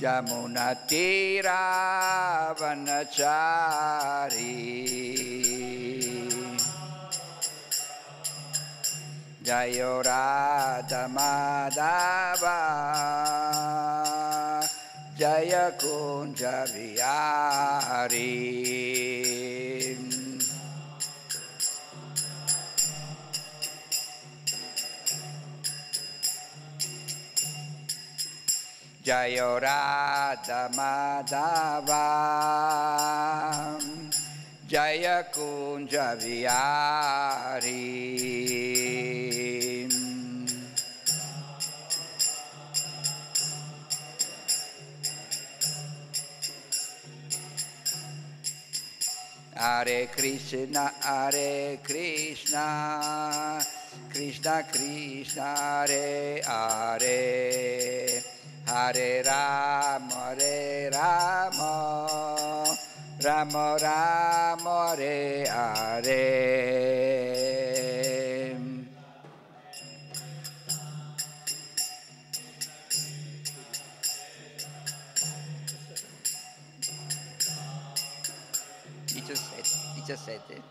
Yamuna Tira Vanachari Jayo Radha Madhava Jaya Kunja Vihari Madhava Jaya Kunja Vihari Hare Krishna, Hare Krishna, Krishna Krishna, Hare Hare, Hare Rama, Hare Rama, Rama Rama, Hare Hare. Diciassette. Diciassette.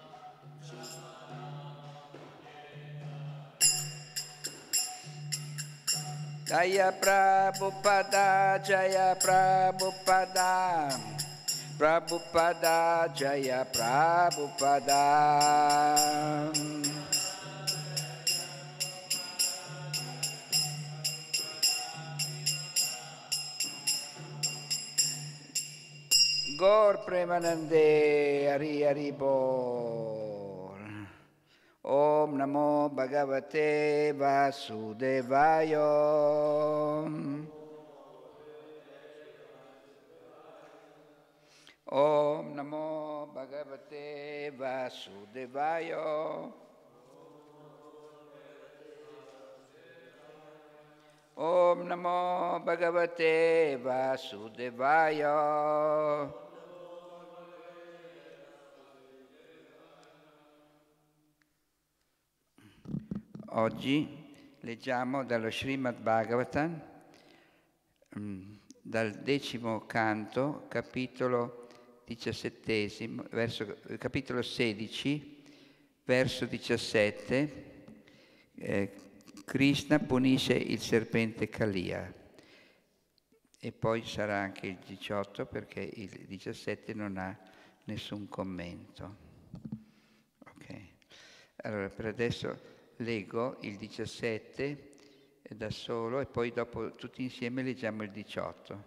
Jaya Prabhupada, Jaya Prabhupada, Prabhupada, Jaya Prabhupada. Gaur Premanande Hari Hari Bol. Om Namo Bhagavate Vasudevaya. Om Namo Bhagavate Vasudevaya. Om Namo Bhagavate Vasudevaya. Oggi leggiamo dallo Srimad Bhagavatam, mm, dal decimo canto, capitolo verso, capitolo 16, verso 17, eh, Krishna punisce il serpente Kalia. E poi sarà anche il 18 perché il 17 non ha nessun commento. Ok. Allora, per adesso leggo il 17 da solo e poi dopo tutti insieme leggiamo il 18.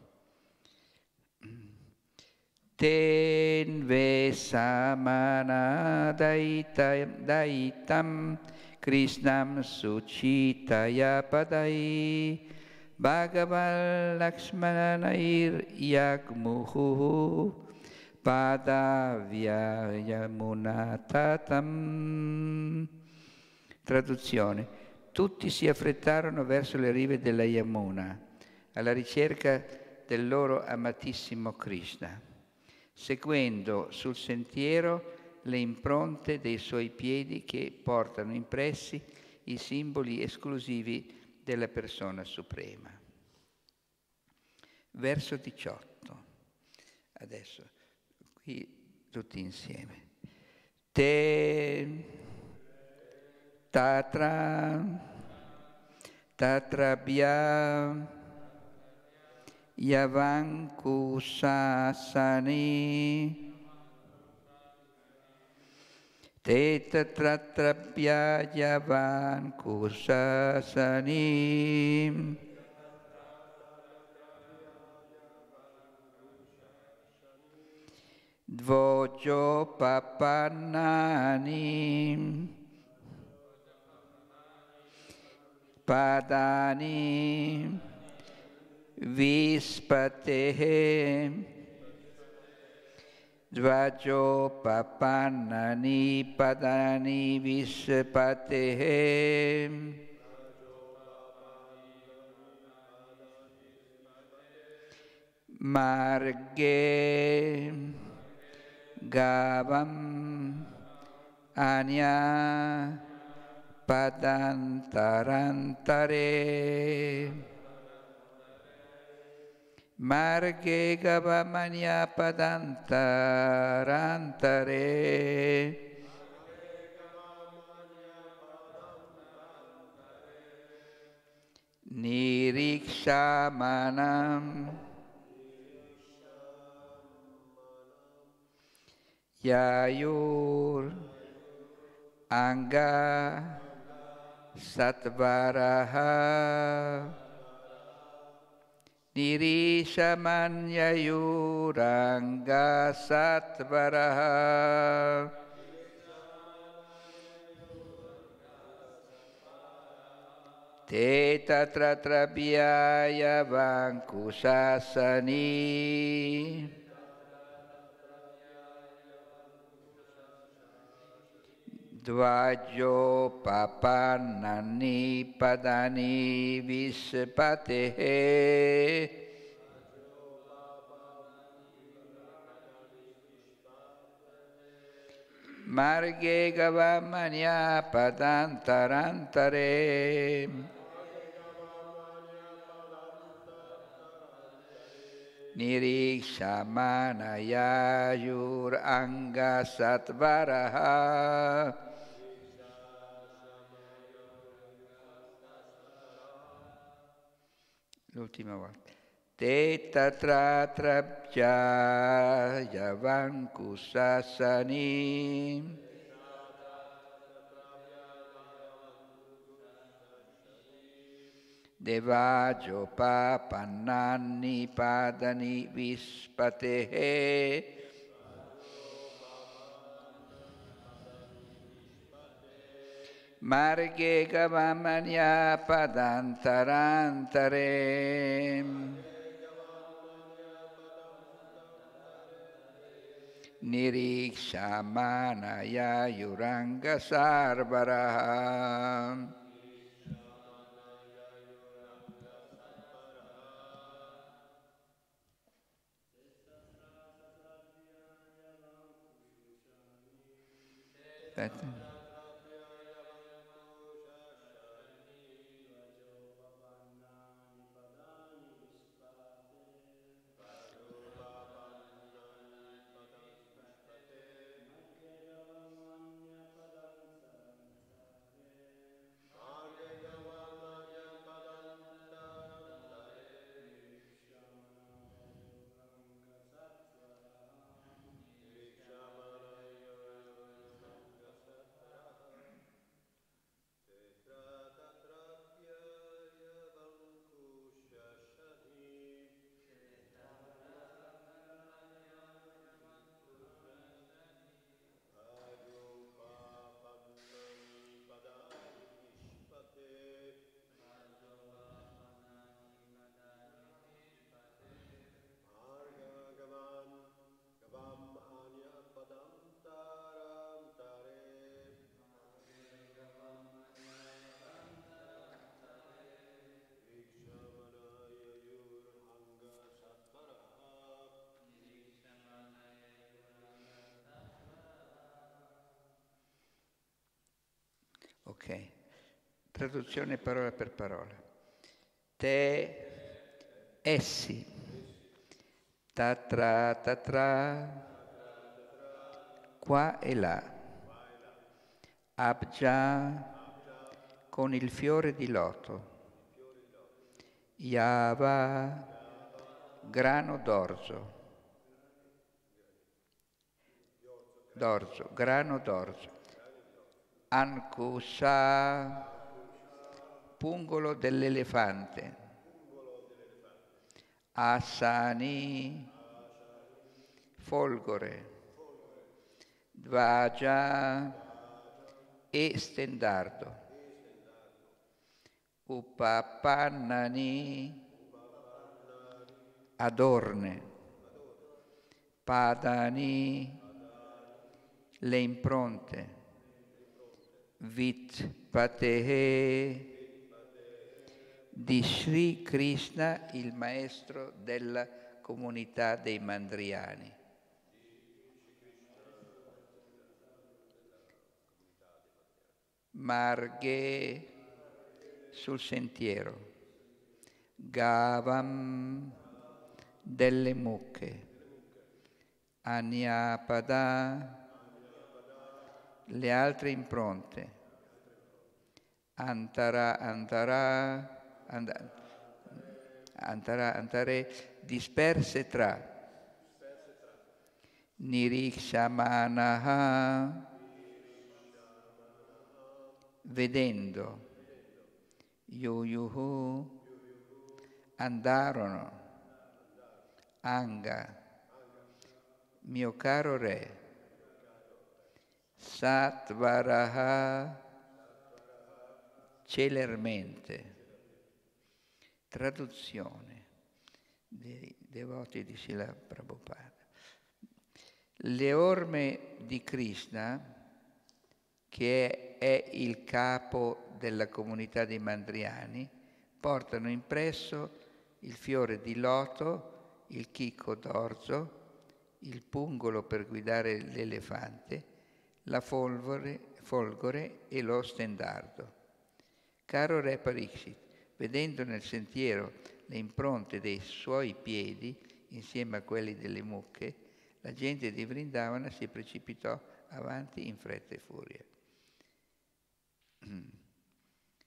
Tenve samana daitam Krishnam sucitaya padai Bhagavan Lakshmananair yakmuhu Padavya yamunatatam Traduzione. Tutti si affrettarono verso le rive della Yamuna, alla ricerca del loro amatissimo Krishna, seguendo sul sentiero le impronte dei suoi piedi che portano impressi i simboli esclusivi della persona suprema. Verso 18. Adesso, qui tutti insieme. Te Tatra Tatrabhya Yavankusasani Te tatrabhya Yavankusasani Dvojo Papanani Padani Vispatehe Dvajo papannani padani vispatehe. Marge gavam anya padantarantare. Marge gavamanya padantarantare. Nirikshamanam सत्वरः निरीशमन्ययूरङ्गसत्वरः। ते तत्र व्यायवाङ्कुशनि Dvajo papannani padani vispatehe Marge gavamanya padantarantare. Nirikshamanaya yur anga satvaraha L'ultima volta. Te tatra trabjaya vankusasani. Devajo papannani padani vispatehe. Marge gavamanya padantarantare. Nirikshamanaya yuranga sarvaraha. Aspetta. Ok, traduzione parola per parola. Te, essi, tatra, tatra, qua e là, abja con il fiore di loto, yava, grano d'orzo, d'orzo, grano d'orzo. Ankusa, pungolo dell'elefante. Asani, folgore. Dvaja e stendardo. Upapannani, adorne. Padani, le impronte, Vit Patehe, di Sri Krishna, il maestro della comunità dei mandriani. Marghe sul sentiero, Gavam delle mucche, Anyapada le altre impronte, Antara, Antara, Antara, Antare, disperse tra. Nirikshamanaha, vedendo, Yuyuhu, andarono, Anga, mio caro re, Satvaraha, celermente. Traduzione dei devoti di Sila Prabhupada. Le orme di Krishna, che è il capo della comunità dei mandriani, portano impresso il fiore di loto, il chicco d'orzo, il pungolo per guidare l'elefante, la folgore, folgore e lo stendardo. Caro re Pariksit, vedendo nel sentiero le impronte dei suoi piedi insieme a quelli delle mucche, la gente di Vrindavana si precipitò avanti in fretta e furia.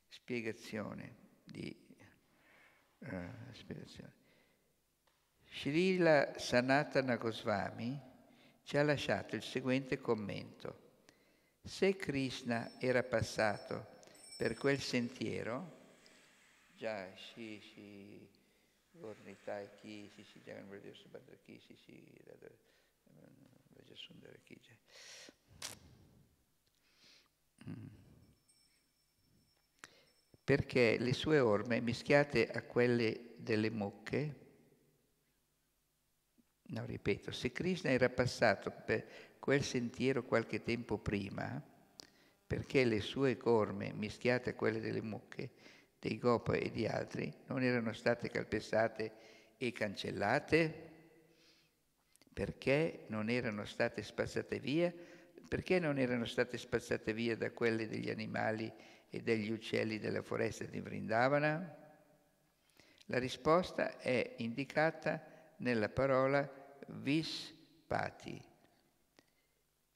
Spiegazione di uh, spiegazione. Srila Sanatana Goswami ci ha lasciato il seguente commento. Se Krishna era passato per quel sentiero, già si si Gornitai chi si si chi si si Sundara Perché le sue orme mischiate a quelle delle mucche No, ripeto, se Krishna era passato per quel sentiero qualche tempo prima, perché le sue corme, mischiate a quelle delle mucche, dei gopa e di altri, non erano state calpestate e cancellate? Perché non erano state spazzate via? Perché non erano state spazzate via da quelle degli animali e degli uccelli della foresta di Vrindavana? La risposta è indicata nella parola Vispati,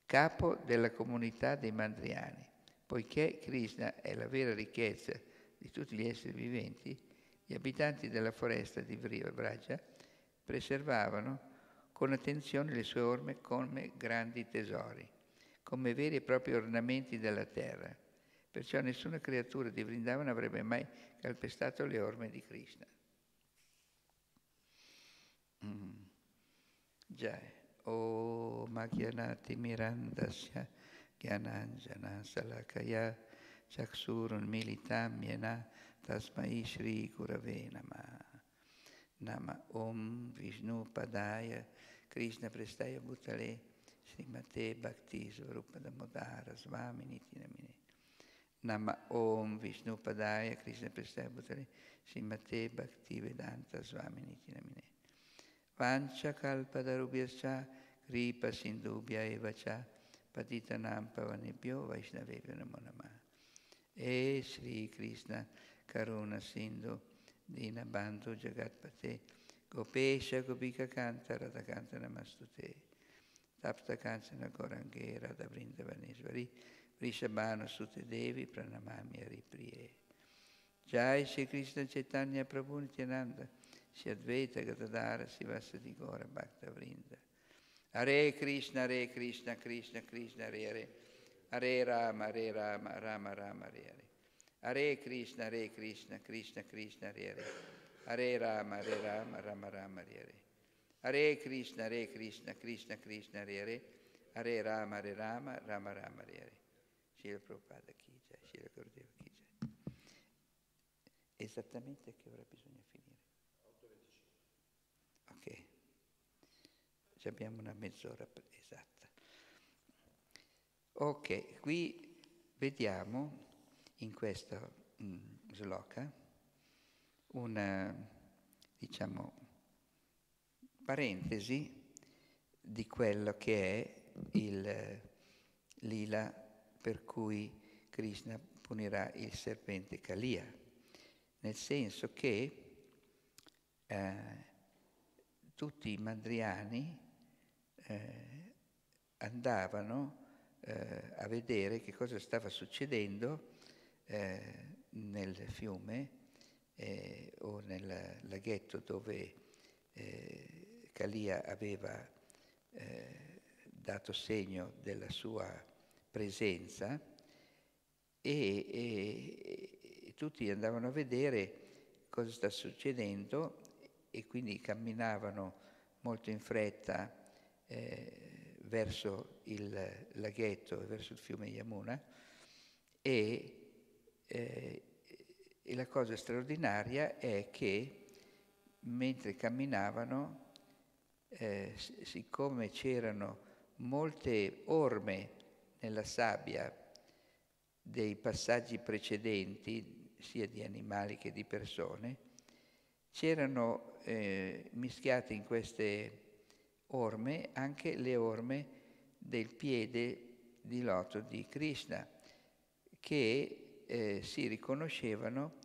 capo della comunità dei mandriani. Poiché Krishna è la vera ricchezza di tutti gli esseri viventi, gli abitanti della foresta di Vriva Vraja preservavano con attenzione le sue orme come grandi tesori, come veri e propri ornamenti della terra. Perciò nessuna creatura di Vrindavana avrebbe mai calpestato le orme di Krishna. Mm. Jai. O Magyanati Mirandasya Gyananjana Salakaya Chaksurun Militam Yena Tasmai Shri Gurave Nama. Nama Om Vishnu Padaya Krishna Prestaya Bhutale Srimate Bhakti Svarupa Damodara Swami Niti Pancha kalpadarubhyascha kripa sindubhya evacha patitanam pavanebhyo vaishnavebhyo namo namah. E Sri Krishna Karuna Sindhu Dina Bandhu Jagatpate Gopesha Gopika Kanta Radha Kanta Namastute Tapta Kanchana Gorange Radha Vrindavaneshvari Vrishabhanu Sute Devi Pranamami Aripriye Jai Sri Krishna Chaitanya Prabhu Nityananda si Advaita Gadadara Sivasati Gora Bhakta Vrinda. Hare Krishna, Hare Krishna, Krishna Krishna, Hare Hare. Hare Rama, Hare Rama, Rama Rama, Hare Hare. Hare Krishna, Hare Krishna, Krishna Krishna, Hare Hare. Hare Rama, Hare Rama, Rama Rama, Hare Hare. Hare Krishna, Hare Krishna, Krishna Krishna, Hare Hare. Hare Rama, Hare Rama, Rama Rama, Hare Hare. Shila Prabhupada chi c'è, Shila Gurdeva c'è. Esattamente a che ora bisogna Ok. abbiamo una mezz'ora esatta. Ok, qui vediamo in questo mm, sloka una, diciamo, parentesi di quello che è il lila per cui Krishna punirà il serpente Kalia, nel senso che eh, tutti i mandriani eh, andavano eh, a vedere che cosa stava succedendo eh, nel fiume eh, o nel laghetto dove eh, Kalia aveva dato segno della sua presenza e, e, e tutti andavano a vedere cosa sta succedendo e quindi camminavano molto in fretta eh, verso il laghetto verso il fiume Yamuna e, eh, e la cosa straordinaria è che mentre camminavano, eh, siccome c'erano molte orme nella sabbia dei passaggi precedenti, sia di animali che di persone, c'erano eh, mischiate in queste orme anche le orme del piede di loto di Krishna, che eh, si riconoscevano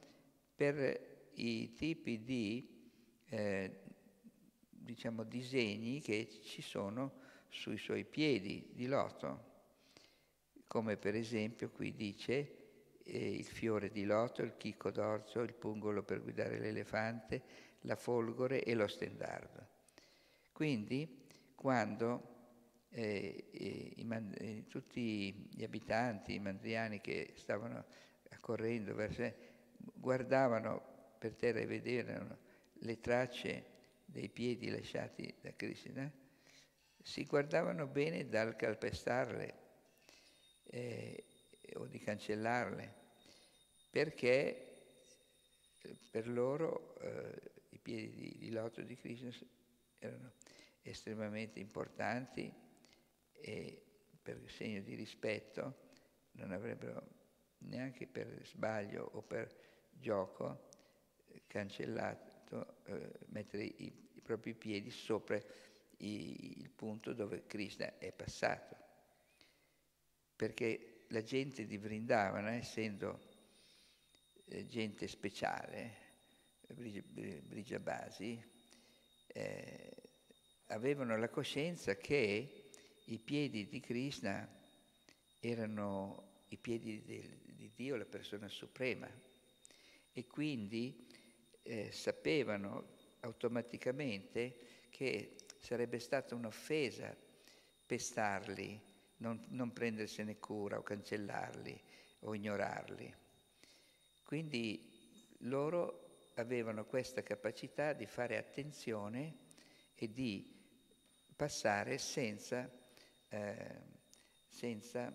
per i tipi di eh, diciamo, disegni che ci sono sui suoi piedi di loto, come per esempio qui dice il fiore di loto, il chicco d'orzo, il pungolo per guidare l'elefante, la folgore e lo stendardo. Quindi quando eh, i, i, tutti gli abitanti, i mandriani che stavano accorrendo verso, guardavano per terra e vedevano le tracce dei piedi lasciati da Krishna, si guardavano bene dal calpestarle eh, o di cancellarle, perché per loro eh, i piedi di, di loto di Krishna erano estremamente importanti e per segno di rispetto non avrebbero neanche per sbaglio o per gioco cancellato, eh, mettere i, i, propri piedi sopra i, il punto dove Krishna è passato. Perché la gente di Vrindavana, essendo eh, gente speciale, Brigiabasi, eh, avevano la coscienza che i piedi di Krishna erano i piedi di Dio, la persona suprema, e quindi eh, sapevano automaticamente che sarebbe stata un'offesa pestarli, non, non prendersene cura o cancellarli o ignorarli. Quindi loro avevano questa capacità di fare attenzione e di passare senza, eh, senza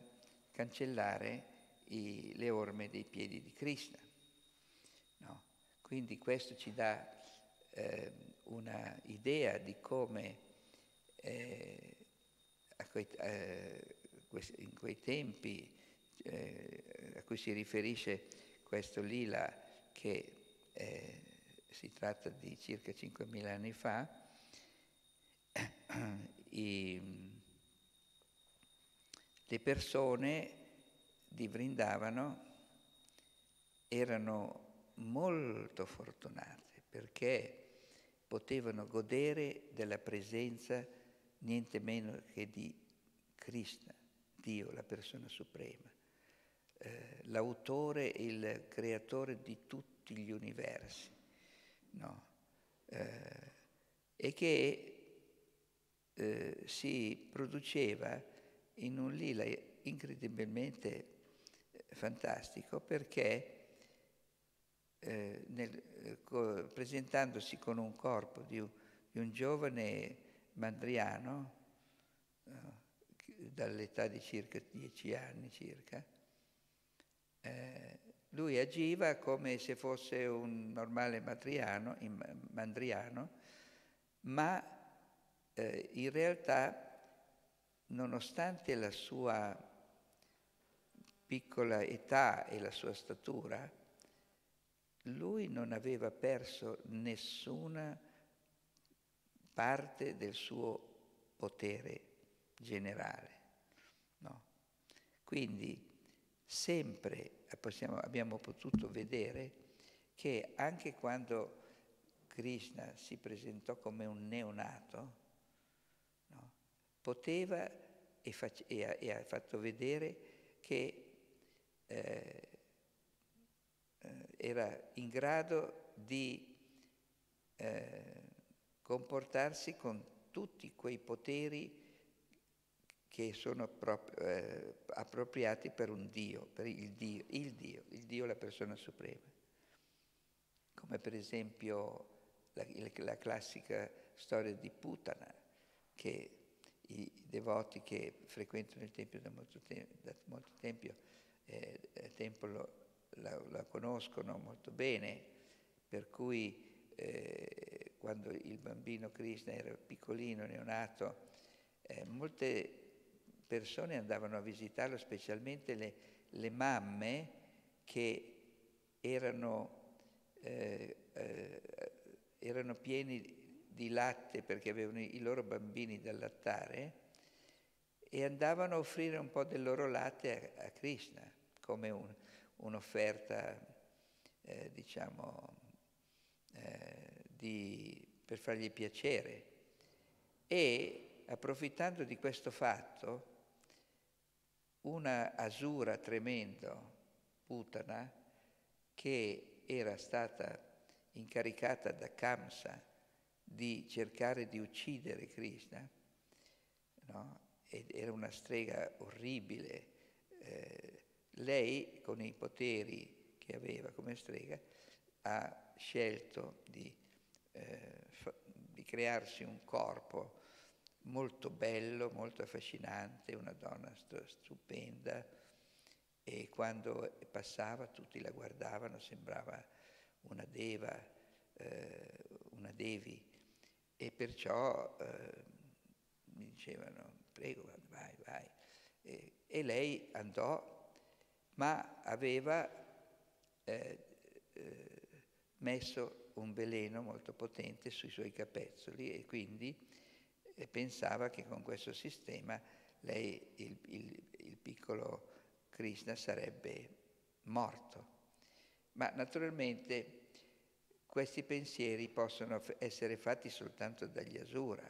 cancellare i, le orme dei piedi di Krishna. No? Quindi questo ci dà eh, un'idea di come eh, quei, eh, in quei tempi eh, a cui si riferisce questo lila che eh, si tratta di circa 5.000 anni fa, i, le persone di Vrindavano erano molto fortunate perché potevano godere della presenza niente meno che di Krishna, Dio, la persona suprema eh, l'autore e il creatore di tutti gli universi, no? eh, e che eh, si produceva in un lila incredibilmente eh, fantastico perché eh, nel, co- presentandosi con un corpo di un, di un giovane mandriano, dall'età di circa dieci anni circa, eh, lui agiva come se fosse un normale matriano, mandriano, ma eh, in realtà, nonostante la sua piccola età e la sua statura, lui non aveva perso nessuna parte del suo potere generale. No? Quindi sempre possiamo, abbiamo potuto vedere che anche quando Krishna si presentò come un neonato, no? poteva e, e, ha, e, ha, fatto vedere che eh, eh, era in grado di eh, comportarsi con tutti quei poteri che sono eh, appropriati per un Dio, per il Dio, il Dio, il Dio la persona suprema. Come per esempio la, la classica storia di Putana, che i devoti che frequentano il Tempio da molto, te- da molto tempo, eh, tempo lo, la, la, conoscono molto bene, per cui eh, quando il bambino Krishna era piccolino, neonato, eh, molte persone andavano a visitarlo, specialmente le, le mamme che erano, eh, eh, erano pieni di latte perché avevano i loro bambini da lattare e andavano a offrire un po' del loro latte a, a Krishna come un, un'offerta, eh, diciamo, eh, di, per fargli piacere. E approfittando di questo fatto, una asura tremendo, Putana, che era stata incaricata da Kamsa di cercare di uccidere Krishna, no? era una strega orribile. Eh, lei, con i poteri che aveva come strega, ha scelto di, eh, di crearsi un corpo molto bello, molto affascinante, una donna stupenda e quando passava tutti la guardavano, sembrava una deva, eh, una devi e perciò eh, mi dicevano prego vai, vai. E, e lei andò, ma aveva eh, eh messo un veleno molto potente sui suoi capezzoli e quindi e pensava che con questo sistema lei, il, il, il piccolo Krishna sarebbe morto. Ma naturalmente questi pensieri possono essere fatti soltanto dagli Asura,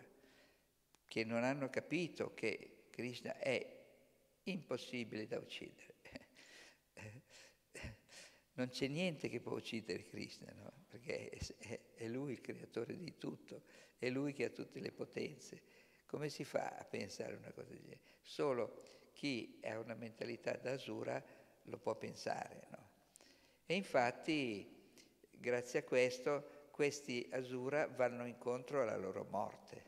che non hanno capito che Krishna è impossibile da uccidere. Non c'è niente che può uccidere Krishna, no? perché è, è, lui il creatore di tutto è lui che ha tutte le potenze. Come si fa a pensare una cosa del genere? Solo chi ha una mentalità da asura lo può pensare. No? E infatti, grazie a questo, questi asura vanno incontro alla loro morte.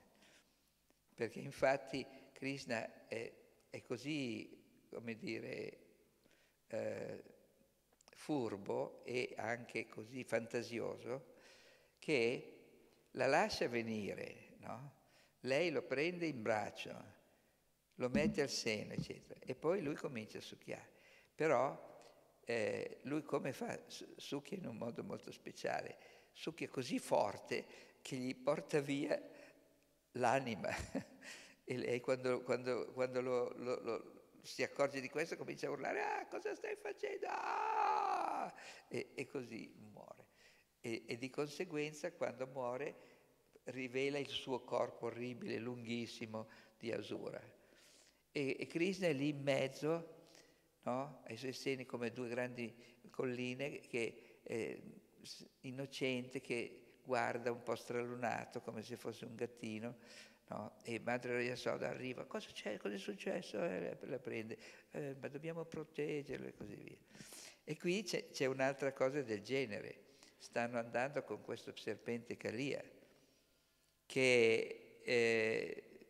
Perché infatti Krishna è, è così, come dire, eh, furbo e anche così fantasioso che la lascia venire, no? Lei lo prende in braccio, lo mette al seno, eccetera, e poi lui comincia a succhiare. Però eh, lui come fa? Succhia in un modo molto speciale, succhia così forte che gli porta via l'anima. e lei quando, quando, quando lo, lo, lo, si accorge di questo comincia a urlare, ah, cosa stai facendo? Ah! E, e così muore e, e di conseguenza quando muore rivela il suo corpo orribile, lunghissimo di Asura. E, e Krishna è lì in mezzo, no? ai suoi seni come due grandi colline, che, eh, innocente, che guarda un po' stralunato come se fosse un gattino. No? E Madre Yasoda arriva, cosa c'è, cosa è successo? Eh, la prende, eh, ma dobbiamo proteggerlo e così via. E qui c'è, c'è un'altra cosa del genere stanno andando con questo serpente Calia, che eh,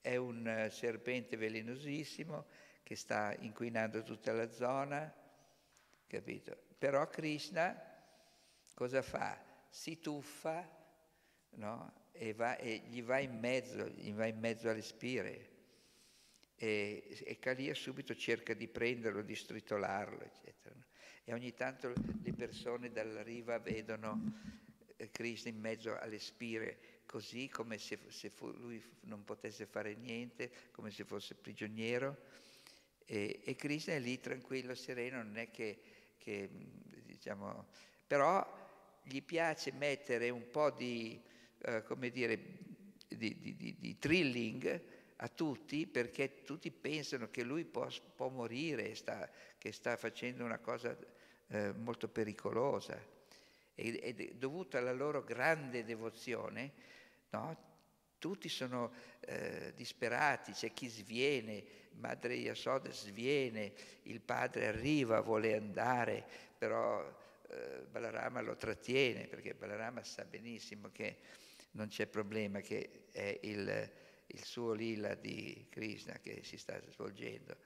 è un serpente velenosissimo che sta inquinando tutta la zona, capito? Però Krishna cosa fa? Si tuffa no? E, va, e, gli va in mezzo, gli va in mezzo alle spire. E, e Calia subito cerca di prenderlo, di stritolarlo, eccetera. E ogni tanto le persone dalla riva vedono eh, Krishna in mezzo alle spire, così come se, se fu, lui non potesse fare niente, come se fosse prigioniero. E, e Krishna è lì tranquillo, sereno, non è che, che diciamo, però gli piace mettere un po' di, eh, come dire, di, di, di, di, thrilling a tutti perché tutti pensano che lui può, può morire, sta, che sta facendo una cosa eh, molto pericolosa. Ed è dovuto alla loro grande devozione, no? tutti sono eh, disperati, c'è chi sviene, madre Yasoda sviene, il padre arriva, vuole andare, però eh, Balarama lo trattiene perché Balarama sa benissimo che non c'è problema, che è il, il suo lila di Krishna che si sta svolgendo.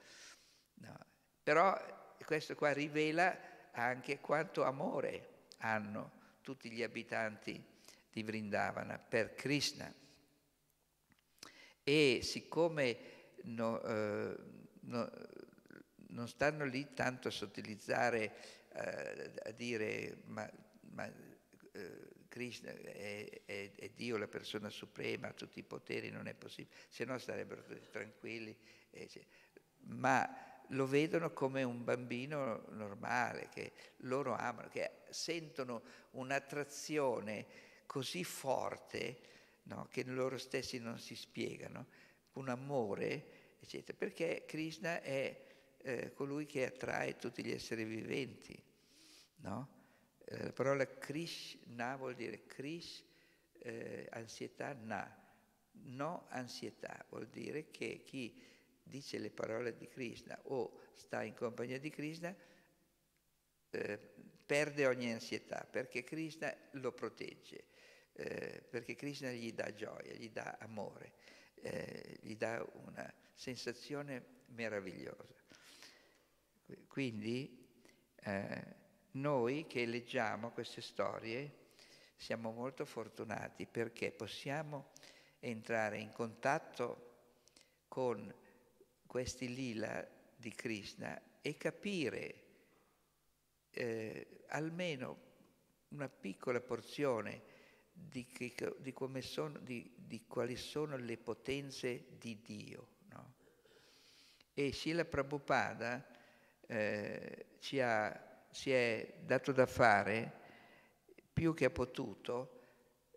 No. Però questo qua rivela anche quanto amore hanno tutti gli abitanti di Vrindavana per Krishna. E siccome no, eh, no, non stanno lì tanto a sottilizzare, eh, a dire ma, ma eh, Krishna è, è, è, Dio, la persona suprema, ha tutti i poteri, non è possibile, se no sarebbero tranquilli. ma lo vedono come un bambino normale, che loro amano, che sentono un'attrazione così forte no, che loro stessi non si spiegano, un amore, eccetera, perché Krishna è eh, colui che attrae tutti gli esseri viventi. No? Eh, la parola Krishna vuol dire Krish, eh, ansietà, na. No ansietà vuol dire che chi dice le parole di Krishna o sta in compagnia di Krishna eh, perde ogni ansietà perché Krishna lo protegge, eh, perché Krishna gli dà gioia, gli dà amore, eh, gli dà una sensazione meravigliosa. Quindi eh, noi che leggiamo queste storie siamo molto fortunati perché possiamo entrare in contatto con questi lila di Krishna e capire eh, almeno una piccola porzione di, di, sono, di, di, quali sono le potenze di Dio. No? E Srila Prabhupada eh, ci ha si è dato da fare più che ha potuto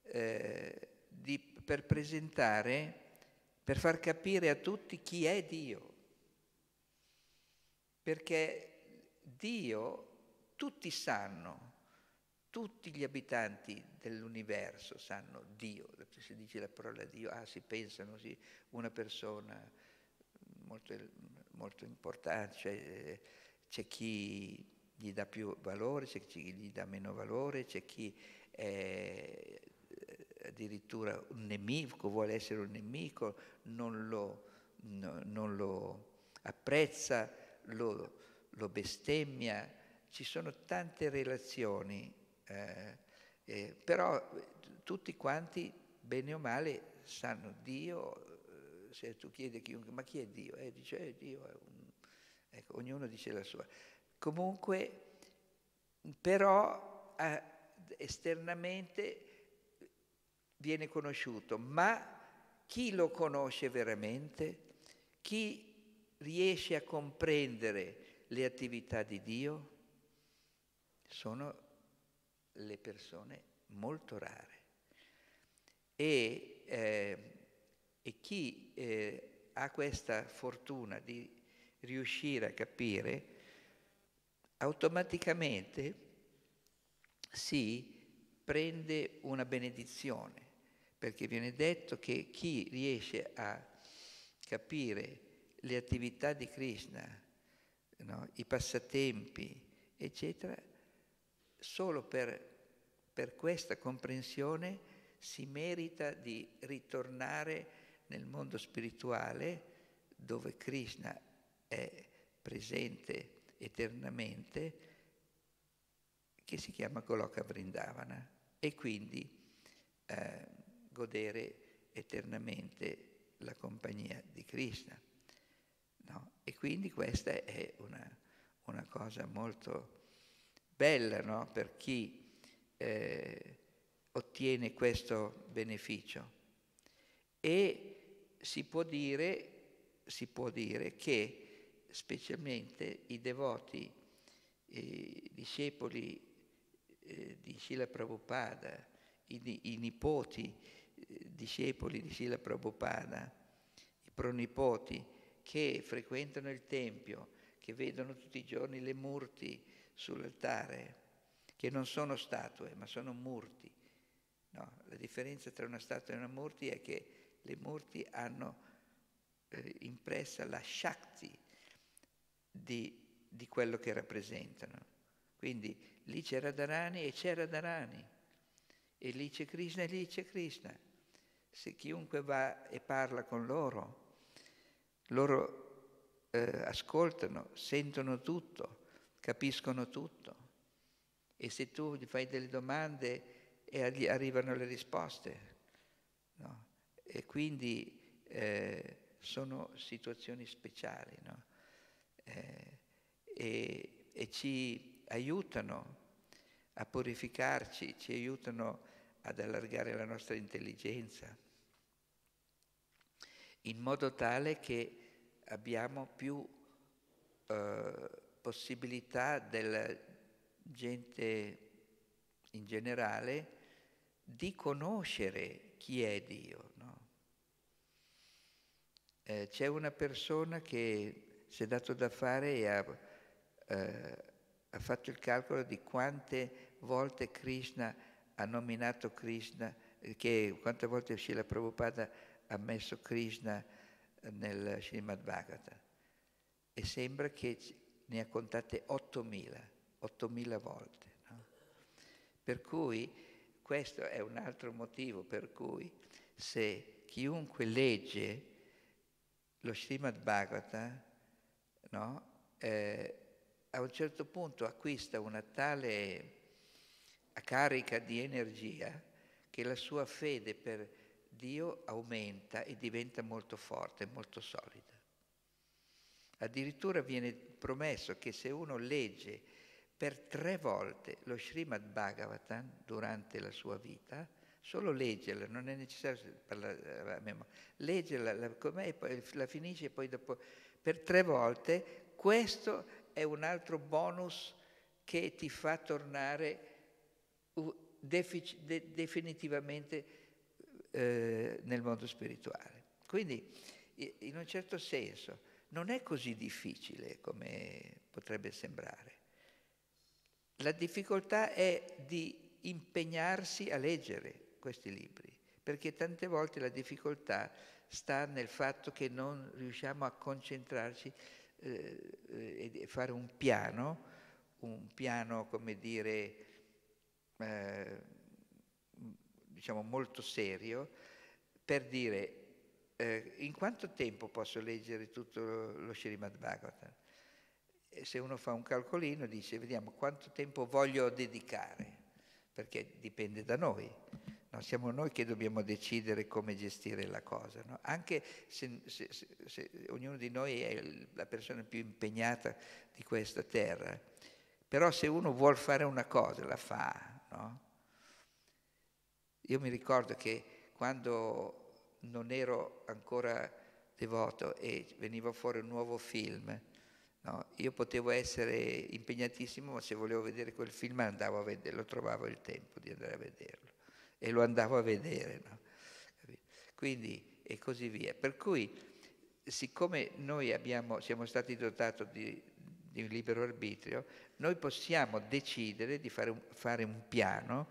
eh, di, per presentare, per far capire a tutti chi è Dio. Perché Dio tutti sanno, tutti gli abitanti dell'universo sanno Dio, si dice la parola Dio, ah si pensano sì, una persona molto, molto importante, cioè, c'è chi gli dà più valore, c'è chi gli dà meno valore, c'è chi è addirittura un nemico, vuole essere un nemico, non lo, no, non lo apprezza, lo, lo, bestemmia. Ci sono tante relazioni, eh, eh, però tutti quanti, bene o male, sanno Dio. Eh, se tu chiedi a chiunque, ma chi è Dio? Eh, dice, eh, Dio è un... Ecco, ognuno dice la sua. Comunque, però eh, esternamente viene conosciuto, ma chi lo conosce veramente? Chi riesce a comprendere le attività di Dio? Sono le persone molto rare. E, eh, e chi eh, ha questa fortuna di riuscire a capire automaticamente si prende una benedizione, perché viene detto che chi riesce a capire le attività di Krishna, no? i passatempi, eccetera, solo per, per questa comprensione si merita di ritornare nel mondo spirituale dove Krishna è presente eternamente, che si chiama Goloka Vrindavana. E quindi eh, godere eternamente la compagnia di Krishna. No? E quindi questa è una, una cosa molto bella no? per chi eh, ottiene questo beneficio. E si può dire, si può dire che specialmente i devoti, i discepoli eh, di Srila Prabhupada, i, i nipoti, eh, discepoli di Srila Prabhupada, i pronipoti, che frequentano il Tempio, che vedono tutti i giorni le murti sull'altare, che non sono statue, ma sono murti. No, la differenza tra una statua e una murti è che le murti hanno eh, impressa la shakti di, di quello che rappresentano. Quindi lì c'è Radharani e c'è Radharani, e lì c'è Krishna e lì c'è Krishna. Se chiunque va e parla con loro, loro eh, ascoltano, sentono tutto, capiscono tutto. E se tu gli fai delle domande e arrivano le risposte. No? E quindi eh, sono situazioni speciali. No? Eh, e, e ci aiutano a purificarci, ci aiutano ad allargare la nostra intelligenza, in modo tale che abbiamo più eh, possibilità della gente in generale di conoscere chi è Dio. No? Eh, c'è una persona che si è dato da fare e ha eh, ha fatto il calcolo di quante volte Krishna ha nominato Krishna, che quante volte Srila Prabhupada ha messo Krishna nel Srimad Bhagavatam e sembra che ne ha contate 8.000, 8.000 volte. No? Per cui questo è un altro motivo per cui se chiunque legge lo Srimad Bhagavatam, no, eh, a un certo punto acquista una tale carica di energia che la sua fede per Dio aumenta e diventa molto forte, molto solida. Addirittura viene promesso che se uno legge per tre volte lo Srimad Bhagavatam durante la sua vita, solo leggerla, non è necessario parlare a memoria, leggerla, la, la finisce e poi dopo per tre volte, questo è un altro bonus che ti fa tornare definitivamente eh, nel mondo spirituale. Quindi, in un certo senso, non è così difficile come potrebbe sembrare. La difficoltà è di impegnarsi a leggere questi libri, perché tante volte la difficoltà sta nel fatto che non riusciamo a concentrarci eh, e fare un piano, un piano come dire, eh, diciamo molto serio, per dire eh, in quanto tempo posso leggere tutto lo Srimad Bhagavatam? E se uno fa un calcolino dice vediamo quanto tempo voglio dedicare, perché dipende da noi. No, siamo noi che dobbiamo decidere come gestire la cosa, no? anche se, se, se, se, ognuno di noi è la persona più impegnata di questa terra. Però se uno vuole fare una cosa, la fa. No? Io mi ricordo che quando non ero ancora devoto e veniva fuori un nuovo film, io potevo essere impegnatissimo, ma se volevo vedere quel film andavo a vederlo, trovavo il tempo di andare a vederlo e lo andavo a vedere. No? Quindi, e così via. Per cui, siccome noi abbiamo, siamo stati dotati di, di, libero arbitrio, noi possiamo decidere di fare un, fare un piano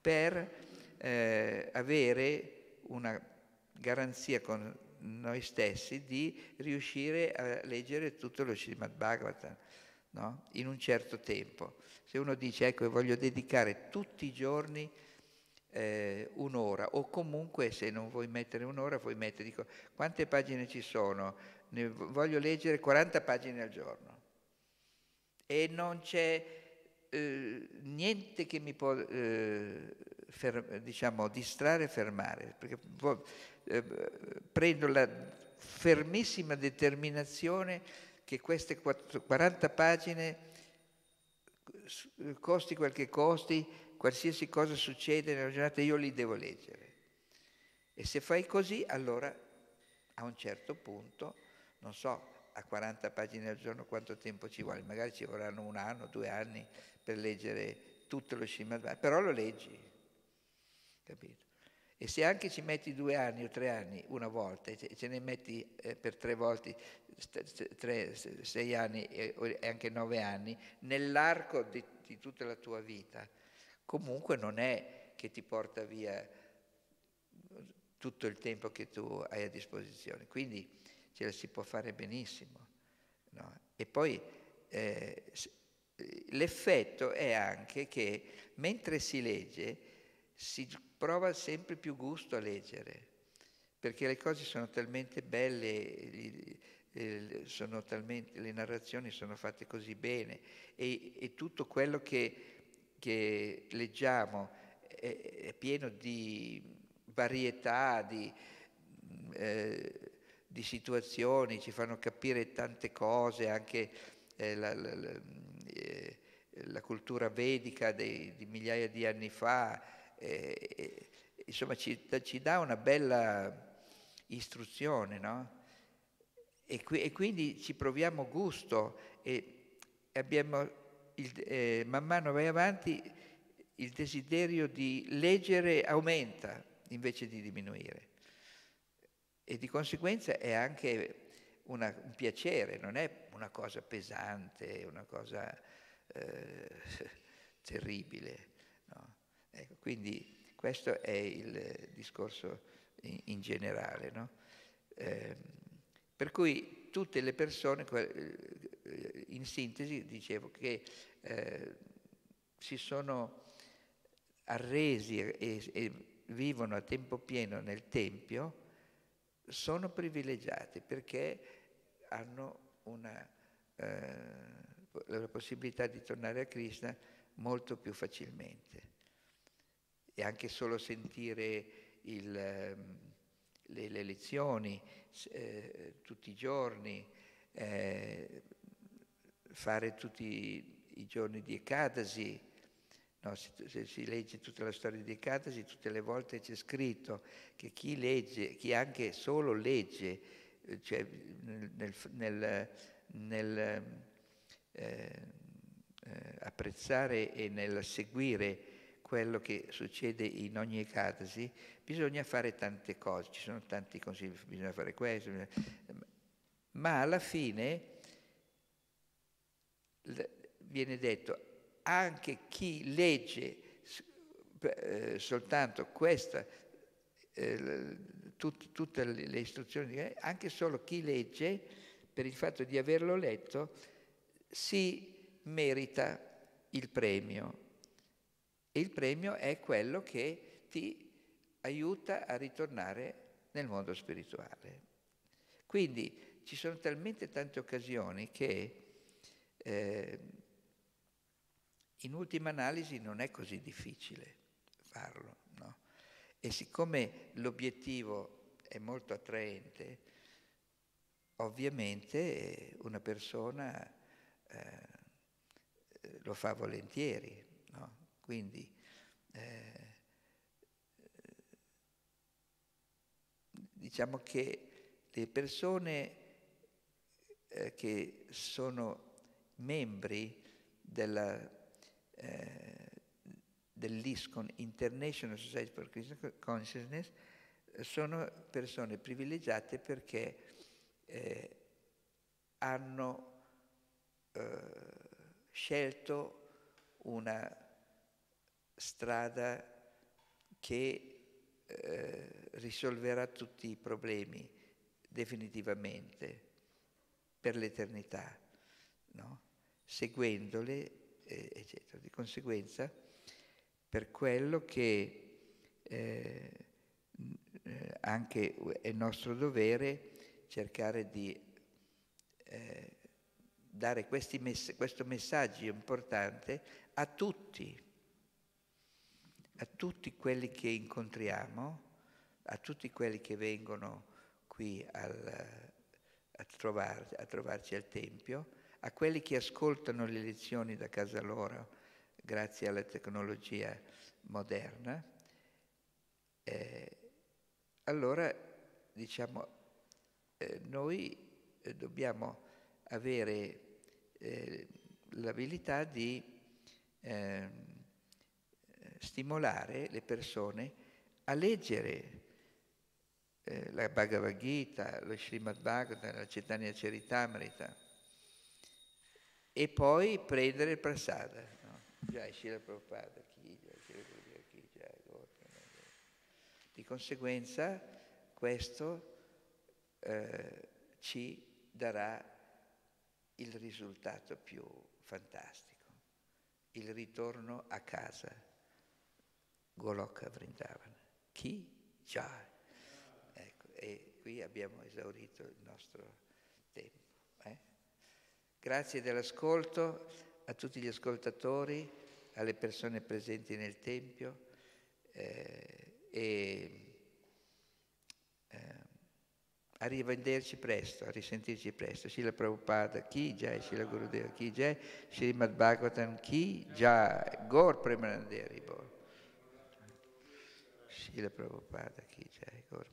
per eh, avere una garanzia con noi stessi di riuscire a leggere tutto lo Srimad Bhagavatam no? in un certo tempo. Se uno dice, ecco, voglio dedicare tutti i giorni eh, un'ora o comunque se non vuoi mettere un'ora puoi mettere, dico, quante pagine ci sono? Ne voglio leggere 40 pagine al giorno e non c'è eh, niente che mi può eh, fer- diciamo, distrarre e fermare, perché eh, prendo la fermissima determinazione che queste 40 pagine, costi quel che costi, qualsiasi cosa succede nella giornata, io li devo leggere. E se fai così, allora a un certo punto, non so, a 40 pagine al giorno quanto tempo ci vuole, magari ci vorranno un anno, due anni per leggere tutto lo Srimad però lo leggi, capito? E se anche ci metti due anni o tre anni una volta e ce ne metti eh, per tre volte, tre, sei anni e, anche nove anni, nell'arco di, di tutta la tua vita, comunque non è che ti porta via tutto il tempo che tu hai a disposizione. Quindi ce la si può fare benissimo. No? E poi eh, l'effetto è anche che mentre si legge si prova sempre più gusto a leggere, perché le cose sono talmente belle, sono talmente, le narrazioni sono fatte così bene e, e tutto quello che, che leggiamo è, è, pieno di varietà, di, eh, di, situazioni, ci fanno capire tante cose, anche eh, la, la, la, eh, la, cultura vedica dei, di migliaia di anni fa, eh, insomma ci, ci, dà una bella istruzione, no? E, qui, e quindi ci proviamo gusto e abbiamo, il, eh, man mano vai avanti, il desiderio di leggere aumenta invece di diminuire. E di conseguenza è anche una, un piacere, non è una cosa pesante, una cosa eh, terribile. Ecco, quindi questo è il discorso in, in generale. No? Eh, per cui tutte le persone, in sintesi dicevo, che eh, si sono arresi e, e, vivono a tempo pieno nel Tempio, sono privilegiati perché hanno una, eh, la possibilità di tornare a Krishna molto più facilmente. E anche solo sentire il, ehm, le, le, lezioni eh, tutti i giorni, eh, fare tutti i giorni di Ekadasi, no, se, se, si legge tutta la storia di Ekadasi, tutte le volte c'è scritto che chi legge, chi anche solo legge, eh, cioè nel, nel, nel eh, eh, apprezzare e nel seguire quello che succede in ogni ecatasi, bisogna fare tante cose, ci sono tanti consigli, bisogna fare questo, bisogna... ma alla fine viene detto anche chi legge eh, soltanto questa, eh, tut, tutte le istruzioni, anche solo chi legge, per il fatto di averlo letto, si merita il premio e il premio è quello che ti aiuta a ritornare nel mondo spirituale. Quindi ci sono talmente tante occasioni che eh, in ultima analisi non è così difficile farlo. No? E siccome l'obiettivo è molto attraente, ovviamente una persona eh, lo fa volentieri. Quindi eh, diciamo che le persone eh, che sono membri della, eh, dell'ISCON, International Society for Christian Consciousness, sono persone privilegiate perché eh, hanno eh, scelto una strada che eh, risolverà tutti i problemi definitivamente per l'eternità, no? Seguendole, eh, eccetera. Di conseguenza, per quello che eh, eh anche è nostro dovere cercare di, eh, dare mess- questo messaggio importante a tutti, a tutti quelli che incontriamo, a tutti quelli che vengono qui al, a, trovar, a trovarci al Tempio, a quelli che ascoltano le lezioni da casa loro grazie alla tecnologia moderna, eh, allora diciamo eh, noi eh, dobbiamo avere eh, l'abilità di ehm, stimolare le persone a leggere eh, la Bhagavad Gita, lo Srimad Bhagavatam, la Chaitanya Charitamrita e poi prendere il prasada. No? Jai Shila Prabhupada, chi, Shila Prabhupada, chi, Di conseguenza questo eh, ci darà il risultato più fantastico, il ritorno a casa, Goloka Vrindavan. Chi? Jai. Ecco, e qui abbiamo esaurito il nostro? Grazie dell'ascolto a tutti gli ascoltatori, alle persone presenti nel Tempio eh, e a rivederci presto, a risentirci presto. Srila Prabhupada, chi già, Srila Gurudeva, chi già, Srimad Bhagavatam, chi già, Gor Premananderi, Srila Prabhupada, chi già, Gor